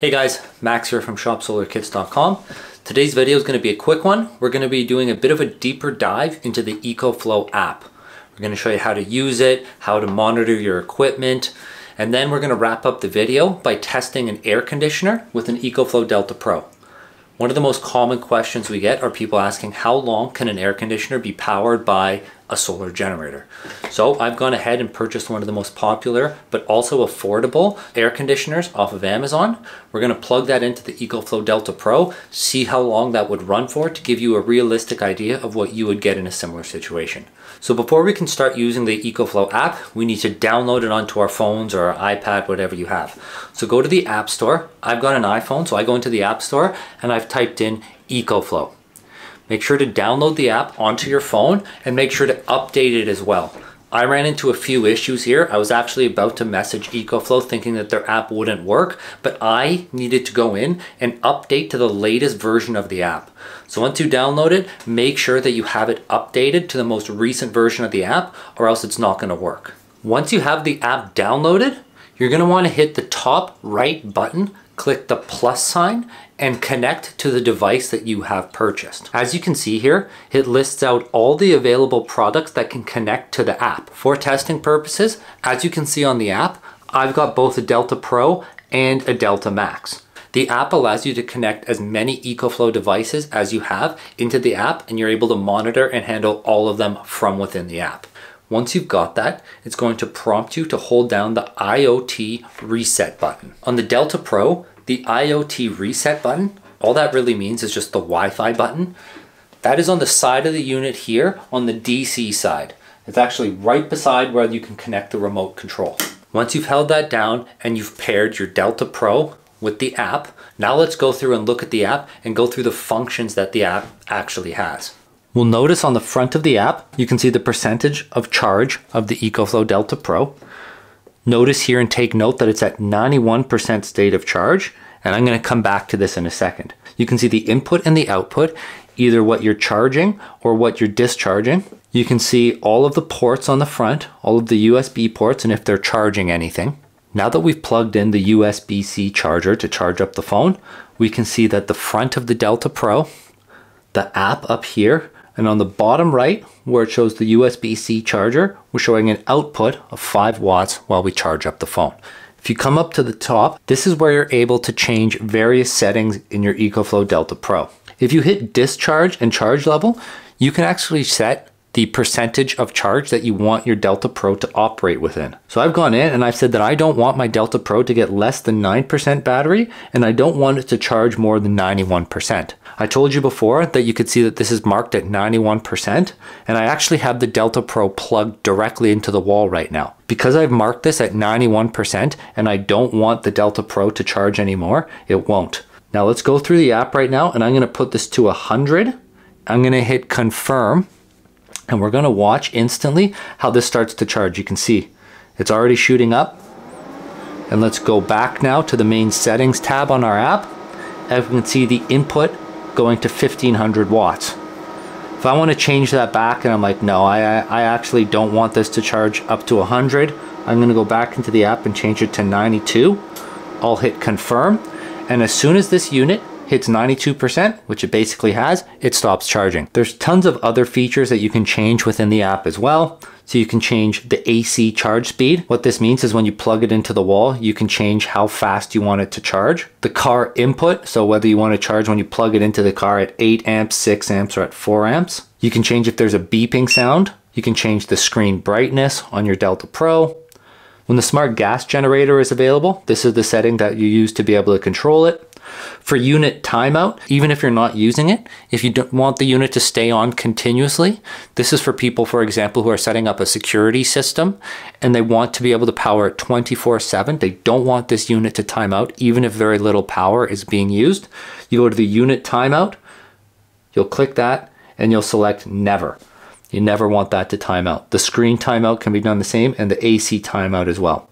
Hey guys, Max here from ShopSolarKits.com. Today's video is going to be a quick one. We're going to be doing a bit of a deeper dive into the EcoFlow app. We're going to show you how to use it, how to monitor your equipment, and then we're going to wrap up the video by testing an air conditioner with an EcoFlow Delta Pro. One of the most common questions we get are people asking how long can an air conditioner be powered by a solar generator. So I've gone ahead and purchased one of the most popular but also affordable air conditioners off of Amazon. We're going to plug that into the EcoFlow Delta Pro, see how long that would run for to give you a realistic idea of what you would get in a similar situation. So before we can start using the EcoFlow app, we need to download it onto our phones or our iPad, whatever you have. So go to the App Store. I've got an iPhone, so I go into the App Store and I've typed in EcoFlow. Make sure to download the app onto your phone and make sure to update it as well. I ran into a few issues here. I was actually about to message EcoFlow thinking that their app wouldn't work, but I needed to go in and update to the latest version of the app. So once you download it, make sure that you have it updated to the most recent version of the app or else it's not gonna work. Once you have the app downloaded, you're gonna wanna hit the top right button click the plus sign and connect to the device that you have purchased. As you can see here, it lists out all the available products that can connect to the app. For testing purposes, as you can see on the app, I've got both a Delta Pro and a Delta Max. The app allows you to connect as many EcoFlow devices as you have into the app and you're able to monitor and handle all of them from within the app. Once you've got that, it's going to prompt you to hold down the IoT reset button. On the Delta Pro, the IoT reset button, all that really means is just the Wi-Fi button. That is on the side of the unit here on the DC side. It's actually right beside where you can connect the remote control. Once you've held that down and you've paired your Delta Pro with the app, now let's go through and look at the app and go through the functions that the app actually has. We'll notice on the front of the app, you can see the percentage of charge of the EcoFlow Delta Pro. Notice here and take note that it's at 91% state of charge, and I'm gonna come back to this in a second. You can see the input and the output, either what you're charging or what you're discharging. You can see all of the ports on the front, all of the USB ports, and if they're charging anything. Now that we've plugged in the USB-C charger to charge up the phone, we can see that the front of the Delta Pro, the app up here, and on the bottom right, where it shows the USB-C charger, we're showing an output of 5 watts while we charge up the phone. If you come up to the top, this is where you're able to change various settings in your EcoFlow Delta Pro. If you hit discharge and charge level, you can actually set the percentage of charge that you want your Delta Pro to operate within. So I've gone in and I've said that I don't want my Delta Pro to get less than 9% battery and I don't want it to charge more than 91%. I told you before that you could see that this is marked at 91% and I actually have the Delta Pro plugged directly into the wall right now. Because I've marked this at 91% and I don't want the Delta Pro to charge anymore, it won't. Now let's go through the app right now and I'm gonna put this to 100. I'm gonna hit confirm and we're gonna watch instantly how this starts to charge. You can see it's already shooting up. And let's go back now to the main settings tab on our app. As we can see the input going to 1500 watts. If I want to change that back and I'm like, no, I, I actually don't want this to charge up to 100, I'm going to go back into the app and change it to 92. I'll hit confirm. And as soon as this unit hits 92%, which it basically has, it stops charging. There's tons of other features that you can change within the app as well. So you can change the AC charge speed. What this means is when you plug it into the wall, you can change how fast you want it to charge. The car input, so whether you want to charge when you plug it into the car at 8 amps, 6 amps, or at 4 amps. You can change if there's a beeping sound. You can change the screen brightness on your Delta Pro. When the smart gas generator is available, this is the setting that you use to be able to control it. For unit timeout, even if you're not using it, if you don't want the unit to stay on continuously, this is for people, for example, who are setting up a security system and they want to be able to power it 24 7. They don't want this unit to time out, even if very little power is being used. You go to the unit timeout, you'll click that and you'll select never. You never want that to timeout. The screen timeout can be done the same and the AC timeout as well.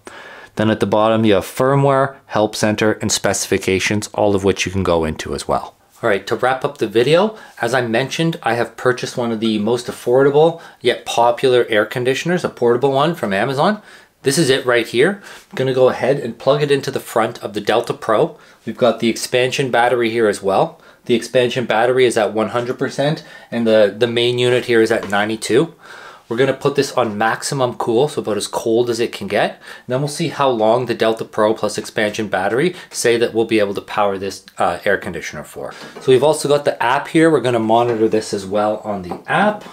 Then at the bottom, you have firmware, help center, and specifications, all of which you can go into as well. All right, to wrap up the video, as I mentioned, I have purchased one of the most affordable yet popular air conditioners, a portable one from Amazon. This is it right here. I'm gonna go ahead and plug it into the front of the Delta Pro. We've got the expansion battery here as well. The expansion battery is at 100% and the, the main unit here is at 92. We're gonna put this on maximum cool, so about as cold as it can get. And then we'll see how long the Delta Pro plus expansion battery say that we'll be able to power this uh, air conditioner for. So we've also got the app here. We're gonna monitor this as well on the app.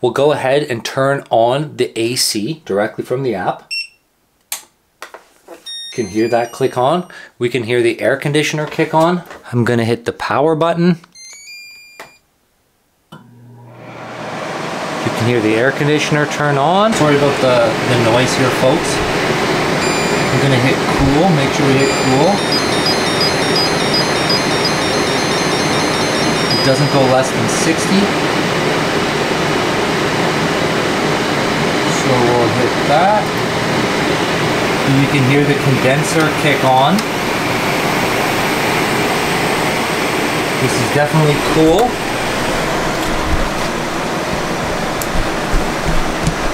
We'll go ahead and turn on the AC directly from the app. Can hear that click on. We can hear the air conditioner kick on. I'm gonna hit the power button You can hear the air conditioner turn on. Sorry about the, the noise here, folks. I'm gonna hit cool, make sure we hit cool. It doesn't go less than 60. So we'll hit that. And you can hear the condenser kick on. This is definitely cool.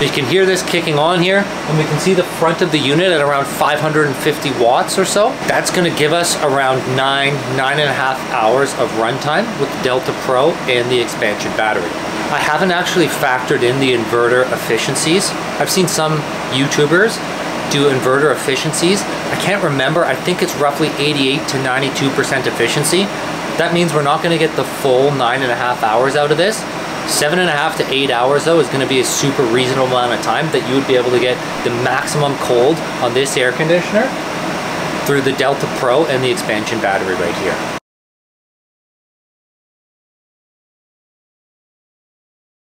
So you can hear this kicking on here, and we can see the front of the unit at around 550 watts or so. That's gonna give us around nine, nine and a half hours of runtime with the Delta Pro and the expansion battery. I haven't actually factored in the inverter efficiencies. I've seen some YouTubers do inverter efficiencies. I can't remember, I think it's roughly 88 to 92% efficiency. That means we're not gonna get the full nine and a half hours out of this, Seven and a half to eight hours though is gonna be a super reasonable amount of time that you would be able to get the maximum cold on this air conditioner through the Delta Pro and the expansion battery right here.